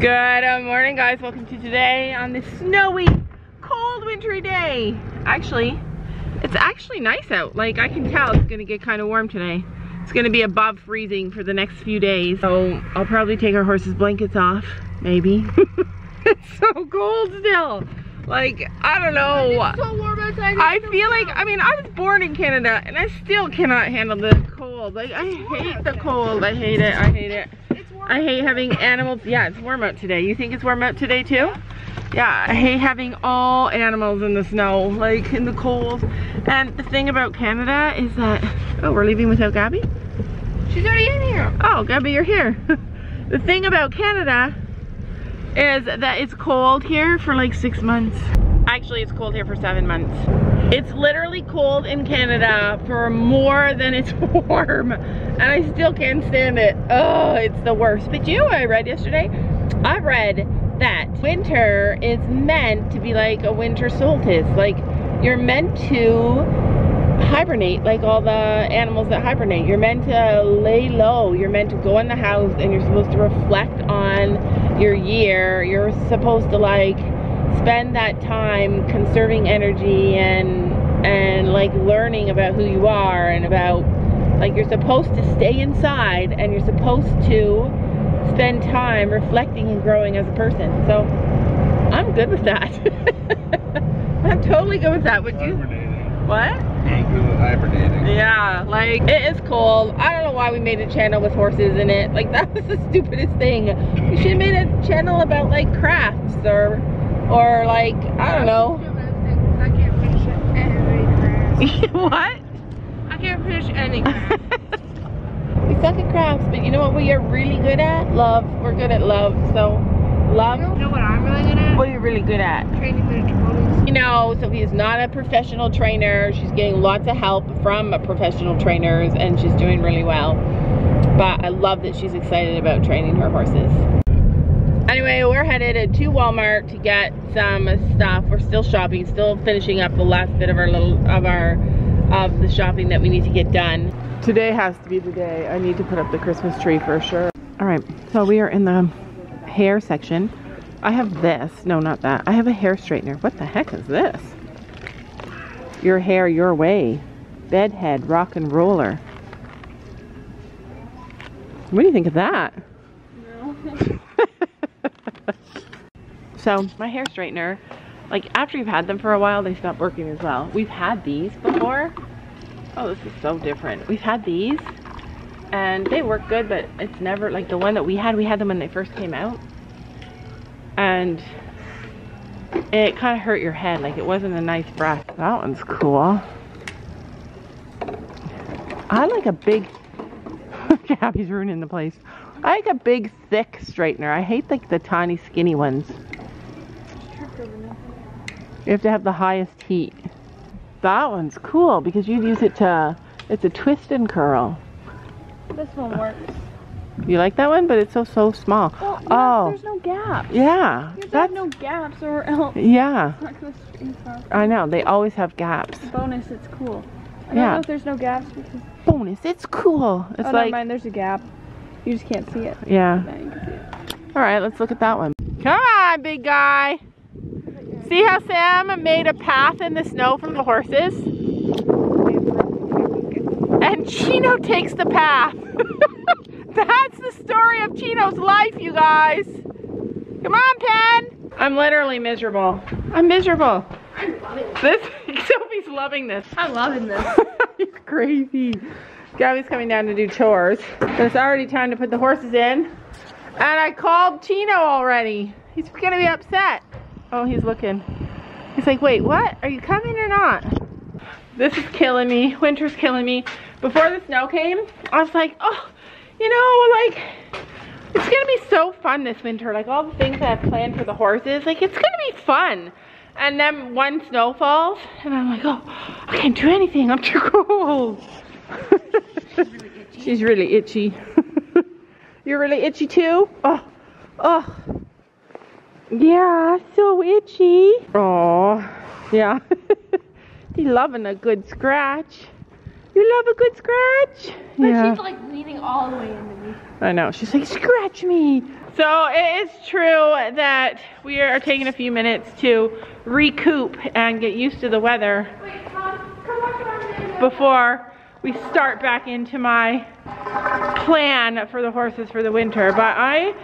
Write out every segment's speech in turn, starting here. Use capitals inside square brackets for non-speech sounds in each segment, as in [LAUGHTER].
Good uh, morning guys, welcome to today on this snowy, cold, wintry day. Actually, it's actually nice out. Like I can tell it's gonna get kind of warm today. It's gonna be above freezing for the next few days. So I'll probably take our horses' blankets off, maybe. [LAUGHS] it's so cold still. Like, I don't know. so warm outside. I feel like, I mean, I was born in Canada and I still cannot handle the cold. Like, I hate the cold. I hate it. I hate it. I hate having animals. Yeah, it's warm out today. You think it's warm out today too? Yeah, I hate having all animals in the snow, like in the cold. And the thing about Canada is that, oh, we're leaving without Gabby? She's already in here. Oh, Gabby, you're here. [LAUGHS] the thing about Canada is that it's cold here for like six months. Actually, it's cold here for seven months. It's literally cold in Canada for more than it's [LAUGHS] warm. And I still can't stand it. Oh, it's the worst. But you know I read yesterday? I read that winter is meant to be like a winter solstice. Like, you're meant to hibernate like all the animals that hibernate. You're meant to lay low. You're meant to go in the house and you're supposed to reflect on your year. You're supposed to like spend that time conserving energy and and like learning about who you are and about like you're supposed to stay inside and you're supposed to spend time reflecting and growing as a person. So I'm good with that. [LAUGHS] I'm totally good with that. Would you? Hibernating. What? I'm good with hibernating. Yeah, like it is cold. I don't know why we made a channel with horses in it. Like [LAUGHS] that was the stupidest thing. We should have made a channel about like crafts or or like I don't know. [LAUGHS] I can't finish any [LAUGHS] what? I can't finish any craft. [LAUGHS] We suck at crafts, but you know what we are really good at? Love. We're good at love. So love. You know what I'm really good at? What are you really good at? Training. You know, Sophie is not a professional trainer. She's getting lots of help from professional trainers and she's doing really well. But I love that she's excited about training her horses. Anyway, we're headed to Walmart to get some stuff. We're still shopping, still finishing up the last bit of our little of our of the shopping that we need to get done. Today has to be the day. I need to put up the Christmas tree for sure. All right, so we are in the hair section. I have this. No, not that. I have a hair straightener. What the heck is this? Your hair your way. Bedhead rock and roller. What do you think of that? [LAUGHS] so my hair straightener, like after you've had them for a while, they stop working as well. We've had these before. Oh, this is so different. We've had these and they work good, but it's never like the one that we had. We had them when they first came out and it kind of hurt your head. Like it wasn't a nice brush. That one's cool. I like a big. [LAUGHS] Gabby's ruining the place. I like a big, thick straightener. I hate like the tiny, skinny ones. You have to have the highest heat. That one's cool because you'd use it to. It's a twist and curl. This one works. You like that one, but it's so so small. Well, Oh. there's no gaps. Yeah, You have to have that's no gaps or else yeah. it's not gonna string across. I know they always have gaps. Bonus, it's cool. I don't Yeah. know if there's no gaps because Bonus, it's cool. It's oh never like mind, there's a gap. You just can't see it. yeah. See it. All right, let's look at that one. Come on, big guy. See how Sam made a path in the snow from the horses? And Chino takes the path. [LAUGHS] That's the story of Chino's life, you guys. Come on, Pen. I'm literally miserable. I'm miserable. This [LAUGHS] Sophie's loving this. I'm loving this. [LAUGHS] You're crazy. Gabby's coming down to do chores. But it's already time to put the horses in. And I called Chino already. He's gonna be upset. Oh, he's looking. He's like, wait, what? Are you coming or not? This is killing me. Winter's killing me. Before the snow came, I was like, oh, you know, like, it's gonna be so fun this winter. Like all the things I've planned for the horses, like it's gonna be fun. And then one snow falls, and I'm like, oh, I can't do anything. I'm too [LAUGHS] cold. She's really itchy. [LAUGHS] You're really itchy too? Oh, oh. Yeah, so itchy. Oh, yeah. [LAUGHS] He's loving a good scratch. You love a good scratch? But she's like leaning all the way into me. I know. She's like, scratch me. So it is true that we are taking a few minutes to recoup and get used to the weather Wait, Tom, come watch my video. before we start back into my plan for the horses for the winter. But I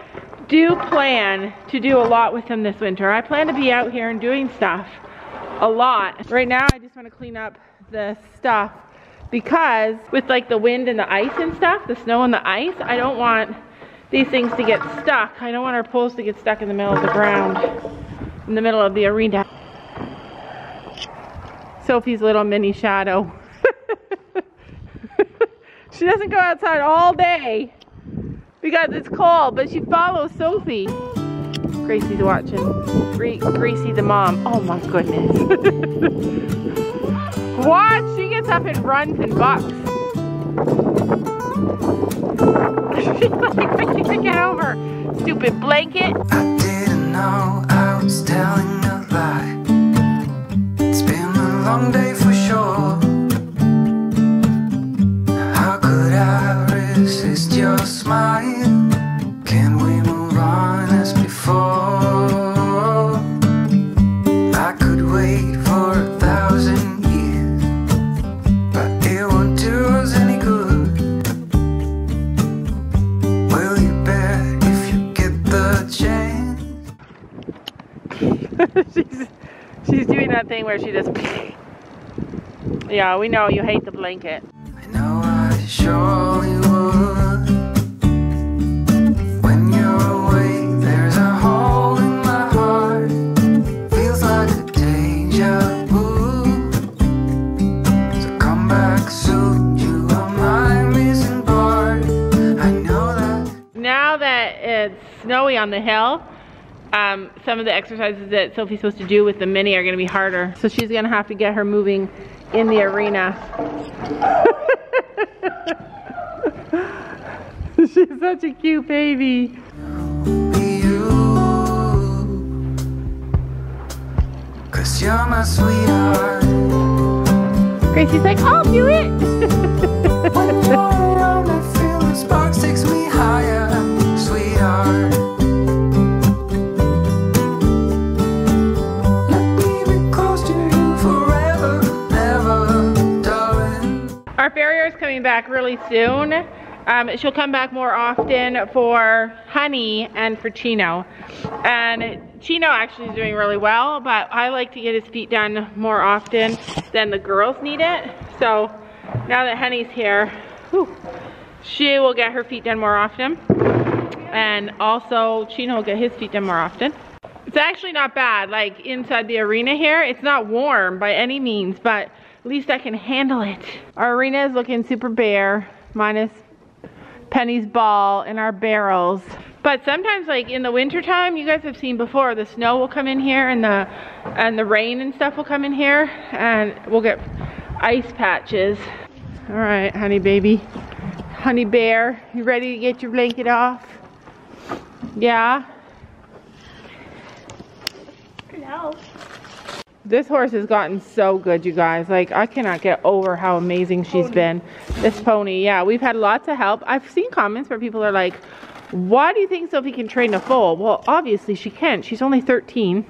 do plan to do a lot with them this winter. I plan to be out here and doing stuff a lot. Right now I just want to clean up the stuff because with like the wind and the ice and stuff, the snow and the ice, I don't want these things to get stuck. I don't want our poles to get stuck in the middle of the ground, in the middle of the arena. Sophie's little mini shadow. [LAUGHS] she doesn't go outside all day because it's cold, but she follows Sophie. Gracie's watching. Gre- Gracie the mom. Oh my goodness. [LAUGHS] Watch, she gets up and runs and bucks. [LAUGHS] She's like, I can't get over. Stupid blanket. I didn't know I was telling a lie. It's been a long day thing where she just Yeah, we know you hate the blanket. I know I surely would. When you're away, there's a hole in my heart. Feels like a deja. So come back soon, you are my missing part. I know that. Now that it's snowy on the hill, um, some of the exercises that Sophie's supposed to do with the mini are going to be harder. So she's going to have to get her moving in the arena. [LAUGHS] she's such a cute baby. be you. Cause you're my sweetheart. Gracie's like, I'll do it. Farrier is coming back really soon. Um, she'll come back more often for Honey and for Chino. And Chino actually is doing really well, but I like to get his feet done more often than the girls need it. So now that Honey's here, whew, she will get her feet done more often. And also Chino will get his feet done more often. It's actually not bad, like inside the arena here. It's not warm by any means, but at least I can handle it. Our arena is looking super bare, minus Penny's ball and our barrels. But sometimes like in the wintertime, you guys have seen before, the snow will come in here and the and the rain and stuff will come in here and we'll get ice patches. All right, honey baby. Honey bear, you ready to get your blanket off? Yeah? This horse has gotten so good, you guys. Like, I cannot get over how amazing she's been. This pony, yeah. We've had lots of help. I've seen comments where people are like, why do you think Sophie can train a foal? Well, obviously she can. She's only 13.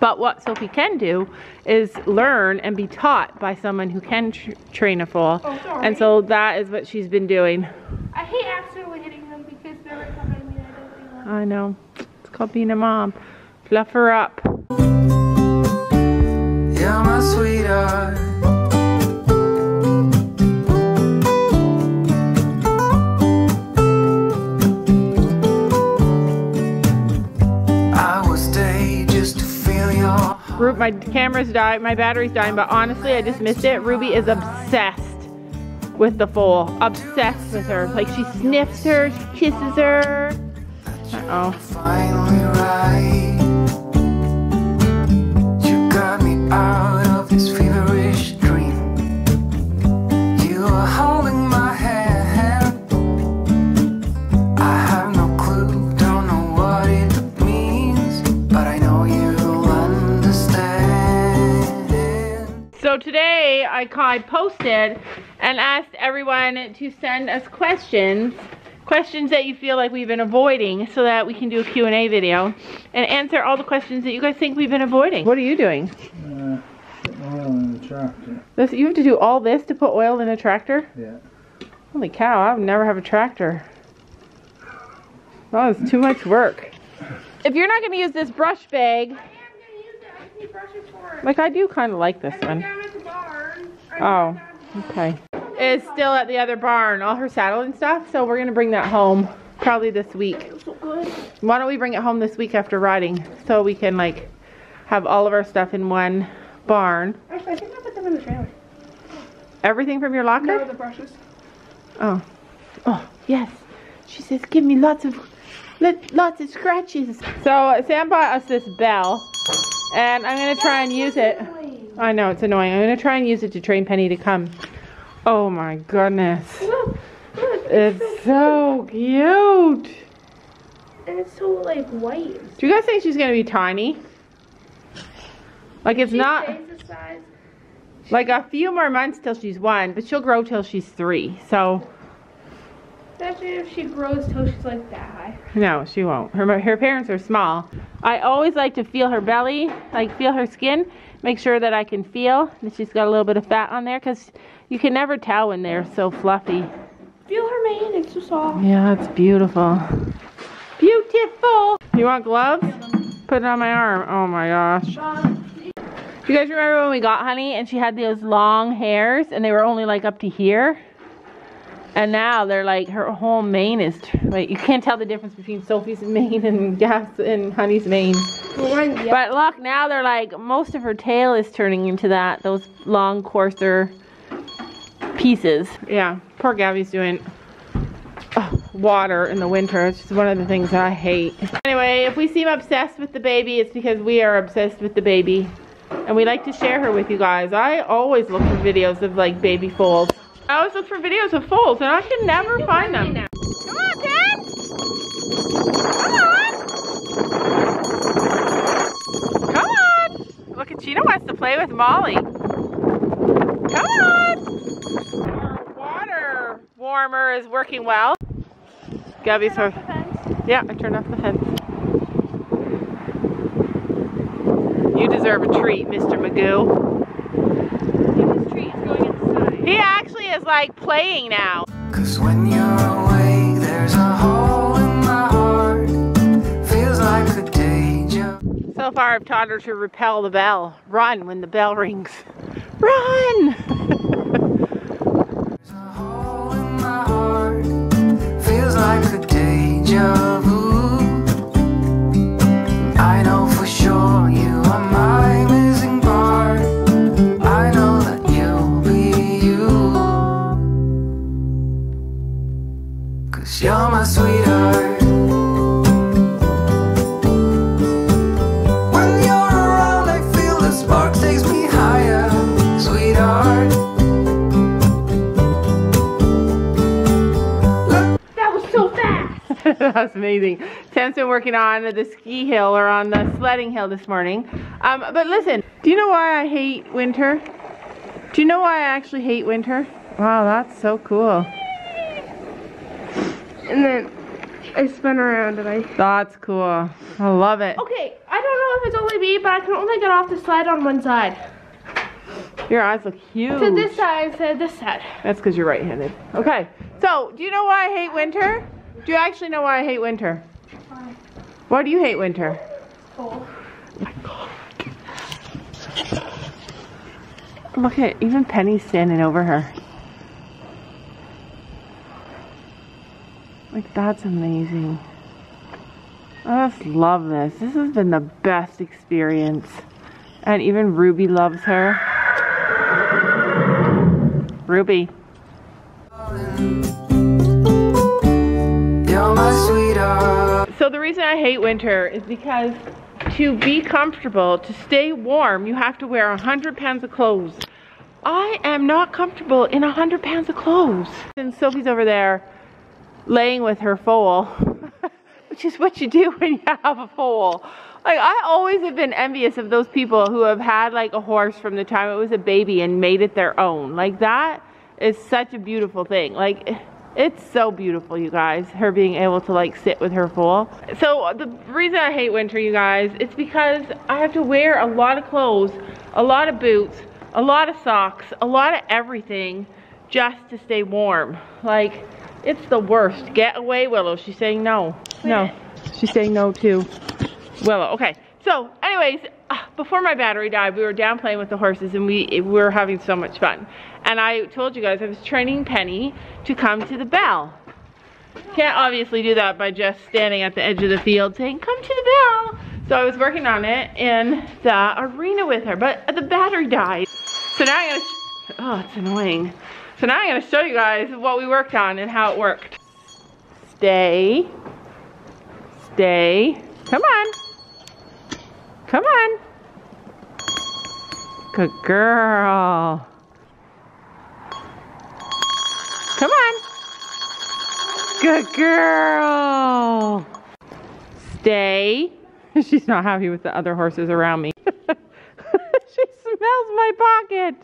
But what Sophie can do is learn and be taught by someone who can tr train a foal. Oh, and so that is what she's been doing. I hate accidentally hitting them because they're behind me. I don't think I know. It's called being a mom. Fluff her up. You're my sweetheart. I will stay just to feel your Ru- my camera's dying, my battery's dying, but honestly, I just missed it. Ruby is obsessed with the foal. Obsessed with her. Like she sniffs her, she kisses her. Uh-oh. Out of this feverish dream. You are holding my hand. I have no clue, don't know what it means, but I know you'll understand. So today I I posted and asked everyone to send us questions questions that you feel like we've been avoiding so that we can do a Q&A video and answer all the questions that you guys think we've been avoiding. What are you doing? Uh, oil in the tractor. This, you have to do all this to put oil in a tractor? Yeah. Holy cow, I would never have a tractor. That was too much work. If you're not going to use this brush bag, I am gonna use it, I can be brushing forward. like I do kind of like this one. Oh, okay. Is still at the other barn, all her saddle and stuff, so we're going to bring that home probably this week. Why don't we bring it home this week after riding so we can like have all of our stuff in one barn. Actually, I think I put them in the trailer. Everything from your locker? No, the brushes. Oh. Oh, yes. She says, give me lots of, lots of scratches. So Sam bought us this bell, and I'm going to try and use it. I know, it's annoying. I'm going to try and use it to train Penny to come. Oh my goodness. Look, look. It's so cute. And it's so like white. Do you guys think she's going to be tiny? Like it's She not, stays the size. like a few more months till she's one, but she'll grow till she's three. So Imagine if she grows till she's like that high. No, she won't. Her her parents are small. I always like to feel her belly, like feel her skin, make sure that I can feel that she's got a little bit of fat on there because you can never tell when they're so fluffy. Feel her mane, it's so soft. Yeah, it's beautiful. Beautiful. You want gloves? Put it on my arm. Oh my gosh. Do you guys remember when we got Honey and she had those long hairs and they were only like up to here? And now they're like her whole mane is like you can't tell the difference between Sophie's [LAUGHS] mane and Gas and Honey's mane. But look, now they're like most of her tail is turning into that those long coarser pieces. Yeah, poor Gabby's doing oh, water in the winter. It's just one of the things that I hate. Anyway, if we seem obsessed with the baby, it's because we are obsessed with the baby. And we like to share her with you guys. I always look for videos of like baby foals. I always look for videos of foals and I can never find them. Come on, Ken! Come on! Come on! Look at Gina wants to play with Molly. Come on! Our water is working well. Gabby's her. Yeah, I turned off the fence. You deserve a treat, Mr. Magoo. He actually is like playing now. Cause when you're away, there's a hole in my heart. Feels like a danger. So far, I've taught her to repel the bell. Run when the bell rings. Run! [LAUGHS] deja [LAUGHS] That's amazing. Sam's been working on the ski hill or on the sledding hill this morning. Um, but listen, do you know why I hate winter? Do you know why I actually hate winter? Wow, that's so cool. And then I spun around and I. That's cool. I love it. Okay, I don't know if it's only me, but I can only get off the slide on one side. Your eyes look huge. To this side instead of this side. That's because you're right-handed. Okay. So, do you know why I hate winter? Do you actually know why I hate winter? Why? Why do you hate winter? Cold. Look at even Penny's standing over her. Like that's amazing. I just love this. This has been the best experience. And even Ruby loves her. Ruby. So the reason I hate winter is because to be comfortable, to stay warm, you have to wear 100 pounds of clothes. I am not comfortable in 100 pounds of clothes. And Sophie's over there laying with her foal, [LAUGHS] which is what you do when you have a foal. Like I always have been envious of those people who have had like a horse from the time it was a baby and made it their own. Like that is such a beautiful thing. Like it's so beautiful, you guys, her being able to like sit with her foal. So the reason I hate winter, you guys, it's because I have to wear a lot of clothes, a lot of boots, a lot of socks, a lot of everything just to stay warm. Like, it's the worst. Get away, Willow. She's saying no. No. She's saying no too. Willow, okay. So, anyways, uh, before my battery died, we were down playing with the horses and we, we were having so much fun. And I told you guys I was training Penny to come to the bell. Can't obviously do that by just standing at the edge of the field saying, come to the bell. So I was working on it in the arena with her, but the battery died. So now I'm gonna, oh, it's annoying. So now I'm gonna show you guys what we worked on and how it worked. Stay, stay, come on. Come on. Good girl. Come on. Good girl. Stay. [LAUGHS] She's not happy with the other horses around me. [LAUGHS] she smells my pocket.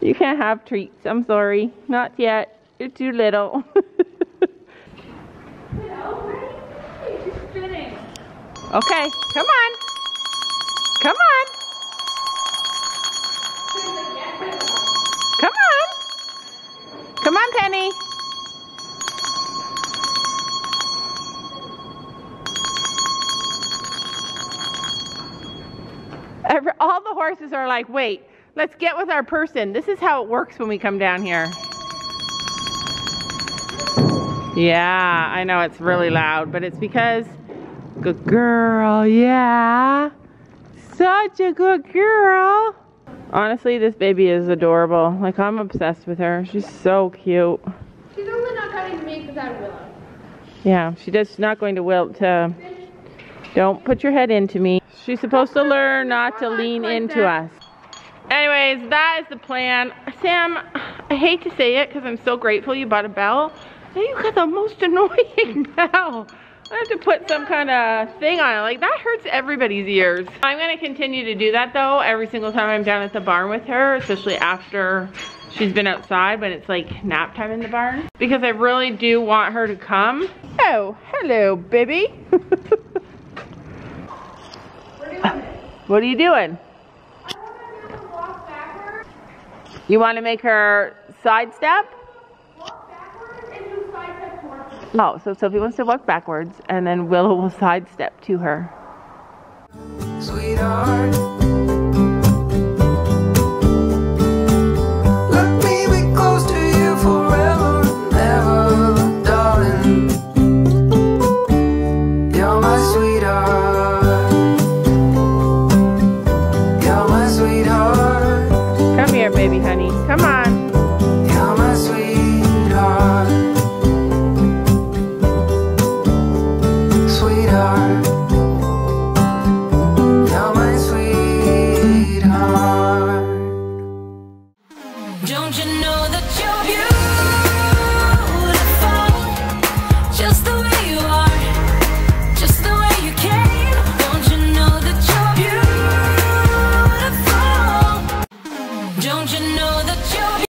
[LAUGHS] you can't have treats. I'm sorry. Not yet. You're too little. Okay, come on. Come on. Come on. Come on, Penny. Every, all the horses are like, wait, let's get with our person. This is how it works when we come down here. Yeah, I know it's really loud, but it's because Good girl, yeah. Such a good girl. Honestly, this baby is adorable. Like, I'm obsessed with her. She's so cute. She's only not coming to me because I Willow. Yeah, she does not going to wilt to. Don't put your head into me. She's supposed to learn not to lean into us. Anyways, that is the plan. Sam, I hate to say it because I'm so grateful you bought a bell. You got the most [LAUGHS] annoying bell. I have to put some kind of thing on it. Like that hurts everybody's ears. I'm gonna continue to do that though every single time I'm down at the barn with her, especially after she's been outside when it's like nap time in the barn. Because I really do want her to come. Oh, hello, baby. [LAUGHS] what are you doing? You want to make her sidestep? Oh, so Sophie wants to walk backwards and then Willow will sidestep to her. Sweetheart,